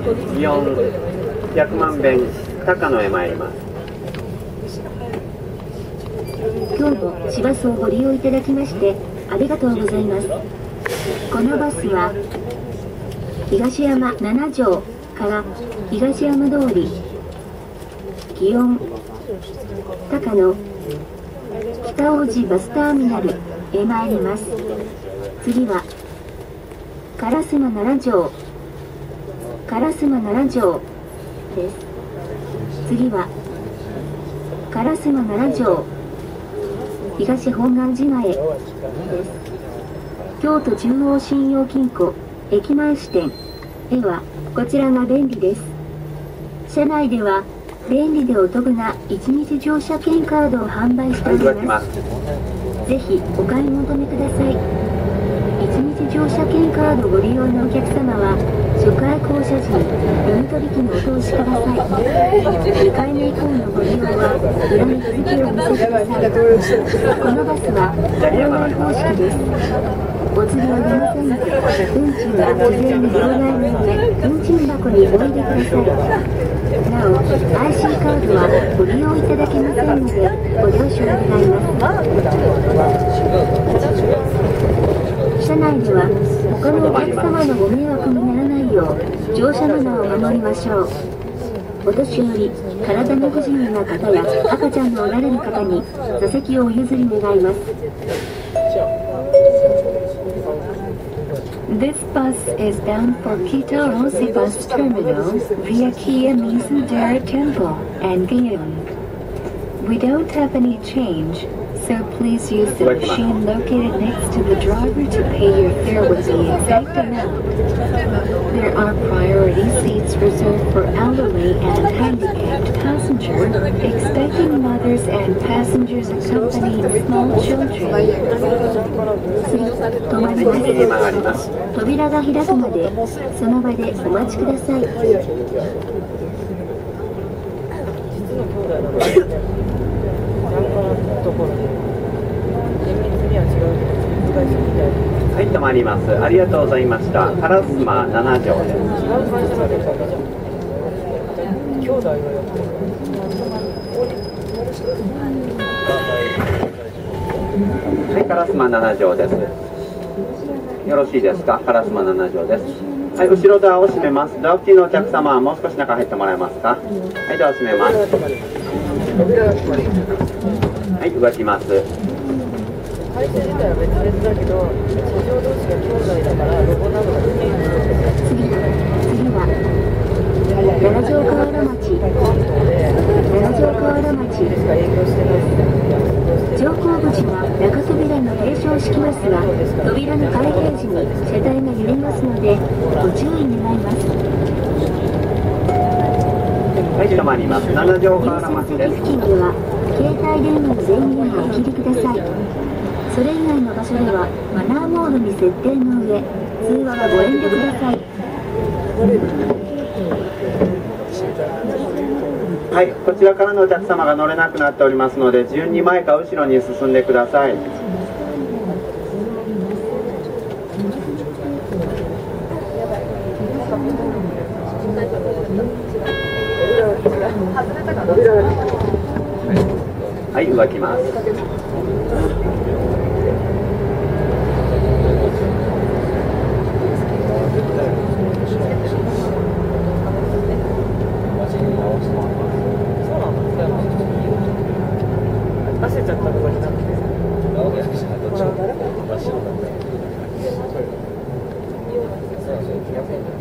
祇園百万遍高野へ参ります。今日も市バスをご利用いただきましてありがとうございます。このバスは東山7条から東山通り祇園高野北大路バスターミナルへ参ります。次は烏丸7条烏丸7条です。次は烏丸7条。東本願寺前です。京都中央信用金庫駅前支店。へはこちらが便利です。車内では便利でお得な1日乗車券カードを販売しております。ぜひお買い求めください1日乗車券カードご利用のお客様は初回降車時に読み取り機にお通しください2回目以降のご利用は裏に日付を見せてくださいこのバスは両替方式ですお釣りは出ません運賃は事前に両替の上運賃箱にお入れくださいなお IC カードはご利用いただけませんのでご了承願います車内では他のお客様のご迷惑にならないよう乗車マナーを守りましょうお年寄り体の不自由な方や赤ちゃんのおられる方に座席をお譲り願います This bus is bound for Kitorosi Bus Terminal via Kiyomizu Dera Temple and Guyun. We don't have any change, so please use the machine located next to the driver to pay your fare with the exact amount. There are priority seats reserved for elderly and handicapped passengers, expecting mothers and passengers accompanying small children. 止まります扉が開くまでその場でお待ちください 止まりますありがとうございました烏丸7条です兄弟がやってるはい、烏丸7条です。よろしいですか、烏丸7条です。はい、後ろドアを閉めます。ドア付近のお客様はもう少し中入ってもらえますか？はい、ドア閉めます。はい、動きます。会社自体は別々だけど社長同士が兄弟だからロゴなどができる次は次は七条河原町七条河原町しか営業してない乗降口は中扉の閉鎖式ますが扉の開閉時に車体が揺れますのでご注意願いますはい、止まります。七条河入原町です。付近では携帯電話の電源をお切りくださいそれ以外の場所ではマナーモードに設定の上通話はご遠慮くださいはい、こちらからのお客様が乗れなくなっておりますので、順に前か後ろに進んでください。はい、動きます。焦っちゃったとかじゃなくてすごいね